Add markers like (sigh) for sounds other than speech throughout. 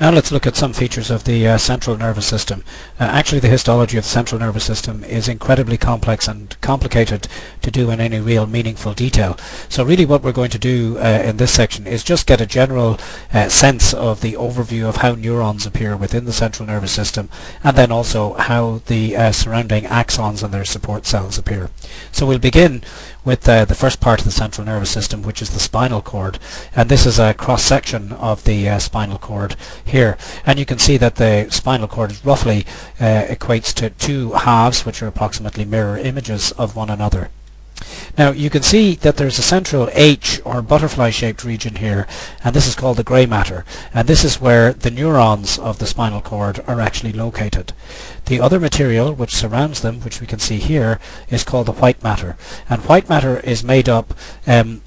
Now let's look at some features of the uh, central nervous system. Uh, actually the histology of the central nervous system is incredibly complex and complicated to do in any real meaningful detail. So really what we're going to do uh, in this section is just get a general uh, sense of the overview of how neurons appear within the central nervous system and then also how the uh, surrounding axons and their support cells appear. So we'll begin with uh, the first part of the central nervous system which is the spinal cord and this is a cross section of the spinal cord here and you can see that the spinal cord roughly uh, equates to two halves which are approximately mirror images of one another. Now you can see that there's a central H or butterfly shaped region here and this is called the grey matter and this is where the neurons of the spinal cord are actually located. The other material which surrounds them which we can see here is called the white matter and white matter is made up um,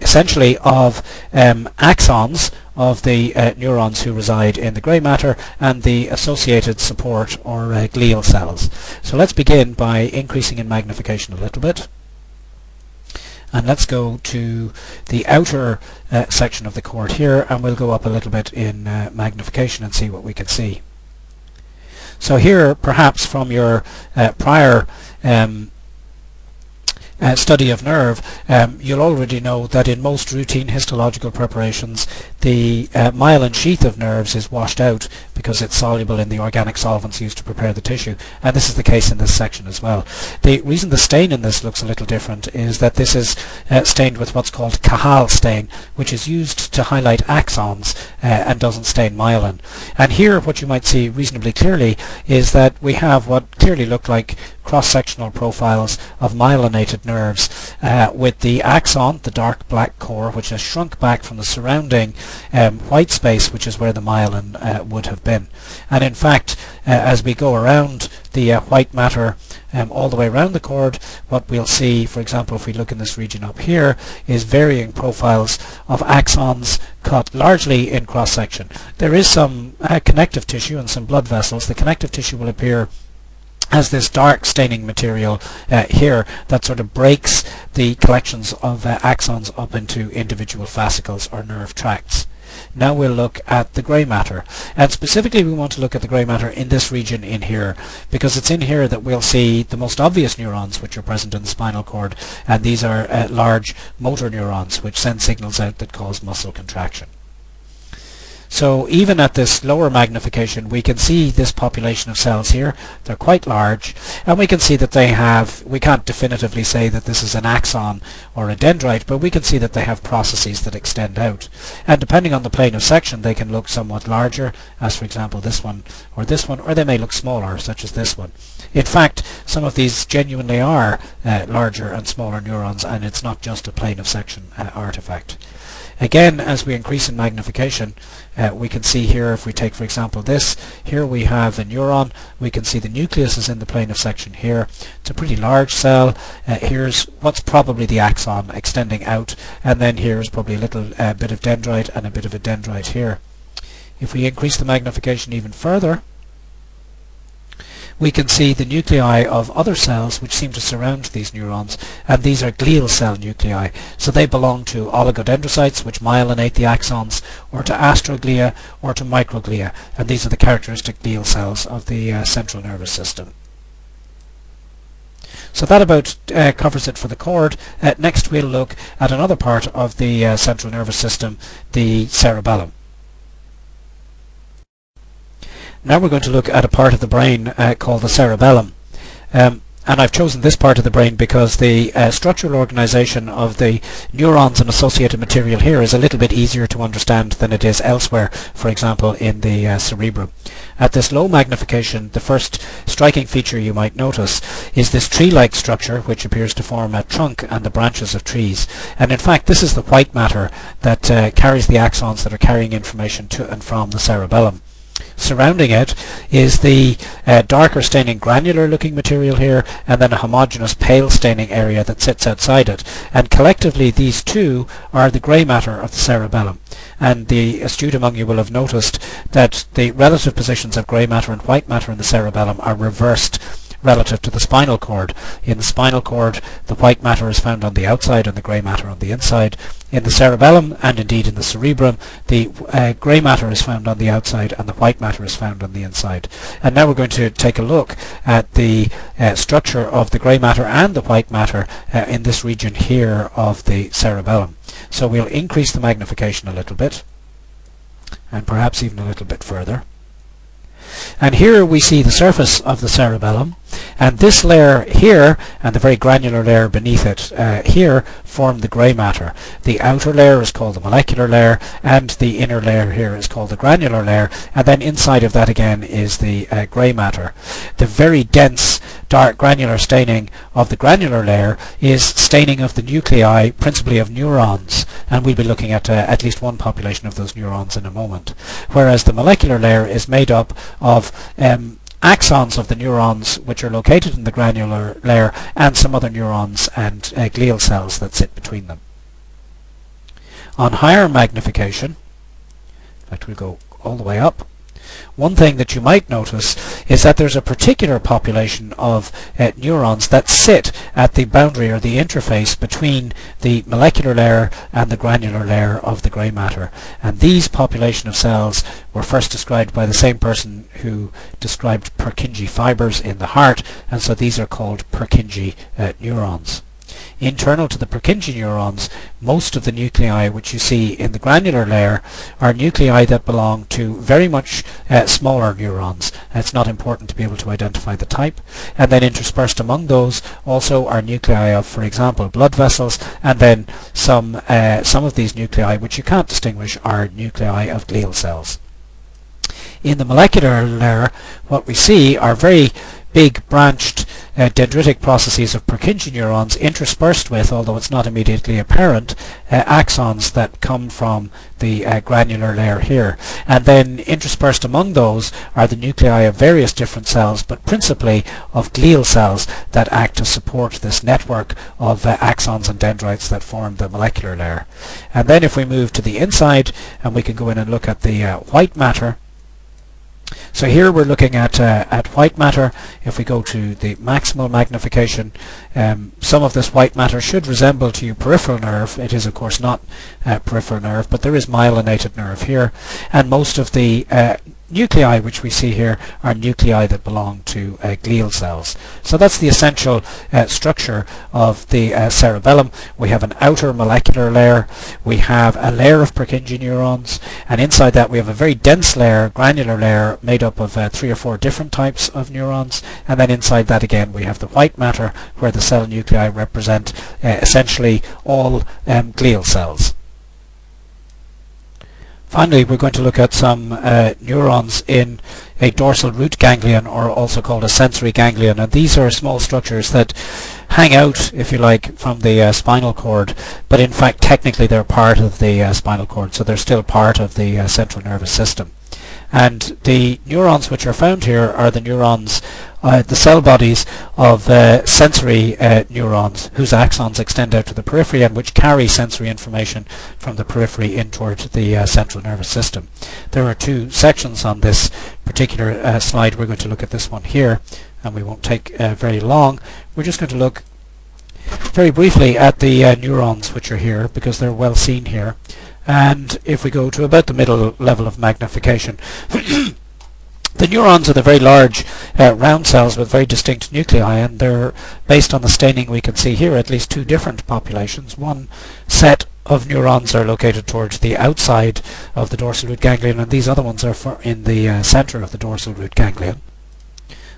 essentially of um, axons of the uh, neurons who reside in the grey matter and the associated support or uh, glial cells. So let's begin by increasing in magnification a little bit and let's go to the outer uh, section of the cord here and we'll go up a little bit in uh, magnification and see what we can see. So here perhaps from your uh, prior um, uh, study of nerve, um, you'll already know that in most routine histological preparations the uh, myelin sheath of nerves is washed out because it's soluble in the organic solvents used to prepare the tissue and this is the case in this section as well. The reason the stain in this looks a little different is that this is uh, stained with what's called Cajal stain which is used to highlight axons uh, and doesn't stain myelin. And here what you might see reasonably clearly is that we have what clearly look like cross-sectional profiles of myelinated nerves uh, with the axon, the dark black core, which has shrunk back from the surrounding um, white space, which is where the myelin uh, would have been. And in fact, uh, as we go around the uh, white matter um, all the way around the cord, what we'll see, for example, if we look in this region up here, is varying profiles of axons cut largely in cross-section. There is some uh, connective tissue and some blood vessels. The connective tissue will appear has this dark staining material uh, here that sort of breaks the collections of uh, axons up into individual fascicles or nerve tracts. Now we'll look at the grey matter and specifically we want to look at the grey matter in this region in here because it's in here that we'll see the most obvious neurons which are present in the spinal cord and these are uh, large motor neurons which send signals out that cause muscle contraction. So even at this lower magnification we can see this population of cells here. They're quite large and we can see that they have, we can't definitively say that this is an axon or a dendrite, but we can see that they have processes that extend out. And depending on the plane of section they can look somewhat larger, as for example this one or this one, or they may look smaller, such as this one. In fact, some of these genuinely are uh, larger and smaller neurons and it's not just a plane of section uh, artifact. Again, as we increase in magnification, uh, we can see here, if we take for example this, here we have a neuron, we can see the nucleus is in the plane of section here. It's a pretty large cell. Uh, here's what's probably the axon extending out, and then here's probably a little uh, bit of dendrite and a bit of a dendrite here. If we increase the magnification even further, we can see the nuclei of other cells which seem to surround these neurons and these are glial cell nuclei so they belong to oligodendrocytes which myelinate the axons or to astroglia or to microglia and these are the characteristic glial cells of the uh, central nervous system. So that about uh, covers it for the cord. Uh, next we'll look at another part of the uh, central nervous system, the cerebellum. Now we're going to look at a part of the brain uh, called the cerebellum. Um, and I've chosen this part of the brain because the uh, structural organization of the neurons and associated material here is a little bit easier to understand than it is elsewhere, for example in the uh, cerebrum. At this low magnification, the first striking feature you might notice is this tree-like structure which appears to form a trunk and the branches of trees. And in fact this is the white matter that uh, carries the axons that are carrying information to and from the cerebellum surrounding it is the uh, darker staining granular looking material here and then a homogeneous pale staining area that sits outside it. And collectively these two are the grey matter of the cerebellum. And the astute among you will have noticed that the relative positions of grey matter and white matter in the cerebellum are reversed relative to the spinal cord. In the spinal cord, the white matter is found on the outside and the grey matter on the inside. In the cerebellum and indeed in the cerebrum, the uh, grey matter is found on the outside and the white matter is found on the inside. And now we're going to take a look at the uh, structure of the grey matter and the white matter uh, in this region here of the cerebellum. So we'll increase the magnification a little bit and perhaps even a little bit further. And here we see the surface of the cerebellum and this layer here and the very granular layer beneath it uh, here form the grey matter. The outer layer is called the molecular layer and the inner layer here is called the granular layer and then inside of that again is the uh, grey matter. The very dense dark granular staining of the granular layer is staining of the nuclei principally of neurons and we'll be looking at uh, at least one population of those neurons in a moment. Whereas the molecular layer is made up of um, axons of the neurons which are located in the granular layer and some other neurons and uh, glial cells that sit between them. On higher magnification, in fact we'll go all the way up, one thing that you might notice is that there's a particular population of uh, neurons that sit at the boundary or the interface between the molecular layer and the granular layer of the grey matter. And these population of cells were first described by the same person who described Purkinje fibers in the heart, and so these are called Purkinje uh, neurons. Internal to the Purkinje neurons, most of the nuclei which you see in the granular layer are nuclei that belong to very much uh, smaller neurons. It's not important to be able to identify the type. And then interspersed among those also are nuclei of, for example, blood vessels, and then some, uh, some of these nuclei which you can't distinguish are nuclei of glial cells. In the molecular layer, what we see are very big branched uh, dendritic processes of Purkinje neurons interspersed with, although it's not immediately apparent, uh, axons that come from the uh, granular layer here. And then interspersed among those are the nuclei of various different cells, but principally of glial cells that act to support this network of uh, axons and dendrites that form the molecular layer. And then if we move to the inside, and we can go in and look at the uh, white matter, so here we're looking at uh, at white matter. If we go to the maximal magnification, um, some of this white matter should resemble to you peripheral nerve. It is of course not uh, peripheral nerve, but there is myelinated nerve here, and most of the uh, nuclei which we see here are nuclei that belong to uh, glial cells. So that's the essential uh, structure of the uh, cerebellum. We have an outer molecular layer, we have a layer of Purkinje neurons, and inside that we have a very dense layer, granular layer, made up of uh, three or four different types of neurons, and then inside that again we have the white matter where the cell nuclei represent uh, essentially all um, glial cells. Finally, we're going to look at some uh, neurons in a dorsal root ganglion, or also called a sensory ganglion. And these are small structures that hang out, if you like, from the uh, spinal cord, but in fact, technically they're part of the uh, spinal cord, so they're still part of the uh, central nervous system. And the neurons which are found here are the neurons, uh, the cell bodies of uh, sensory uh, neurons whose axons extend out to the periphery and which carry sensory information from the periphery in toward the uh, central nervous system. There are two sections on this particular uh, slide. We're going to look at this one here and we won't take uh, very long. We're just going to look very briefly at the neurons which are here because they're well seen here and if we go to about the middle level of magnification (coughs) The neurons are the very large uh, round cells with very distinct nuclei and they're based on the staining we can see here at least two different populations. One set of neurons are located towards the outside of the dorsal root ganglion and these other ones are in the uh, center of the dorsal root ganglion.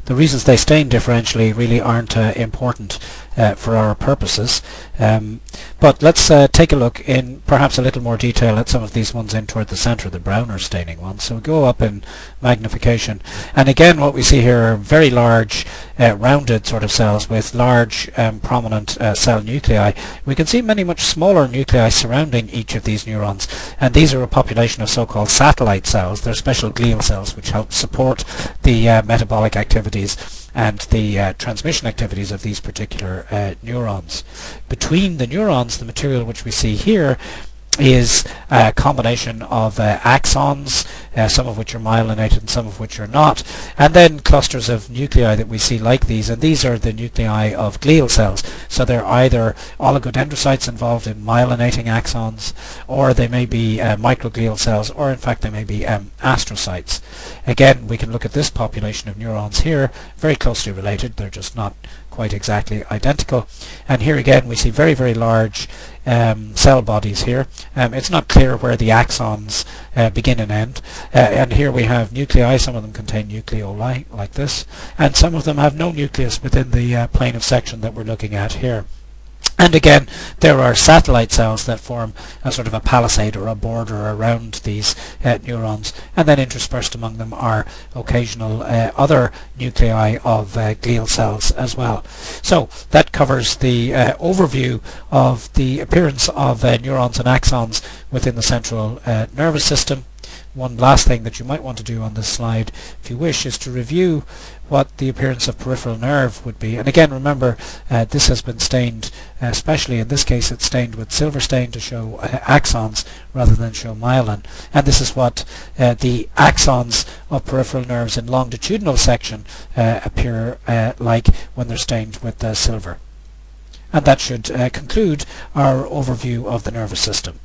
The reasons they stain differentially really aren't uh, important uh, for our purposes. Um, but let's uh, take a look in perhaps a little more detail at some of these ones in toward the center, the browner staining ones. So we go up in magnification. And again, what we see here are very large, uh, rounded sort of cells with large, um, prominent uh, cell nuclei. We can see many much smaller nuclei surrounding each of these neurons. And these are a population of so-called satellite cells. They're special glial cells which help support the uh, metabolic activities and the uh, transmission activities of these particular uh, neurons. Between the neurons, the material which we see here is a combination of uh, axons, uh, some of which are myelinated and some of which are not. And then clusters of nuclei that we see like these, and these are the nuclei of glial cells. So they're either oligodendrocytes involved in myelinating axons, or they may be uh, microglial cells, or in fact they may be um, astrocytes. Again, we can look at this population of neurons here, very closely related, they're just not quite exactly identical. And here again we see very, very large um, cell bodies here. Um, it's not clear where the axons uh, begin and end. Uh, and here we have nuclei, some of them contain nucleoli like this, and some of them have no nucleus within the uh, plane of section that we're looking at here. And again, there are satellite cells that form a sort of a palisade or a border around these uh, neurons, and then interspersed among them are occasional uh, other nuclei of uh, glial cells as well. So that covers the uh, overview of the appearance of uh, neurons and axons within the central uh, nervous system one last thing that you might want to do on this slide, if you wish, is to review what the appearance of peripheral nerve would be. And again, remember, uh, this has been stained, especially in this case, it's stained with silver stain to show uh, axons rather than show myelin. And this is what uh, the axons of peripheral nerves in longitudinal section uh, appear like when they're stained with silver. And that should conclude our overview of the nervous system.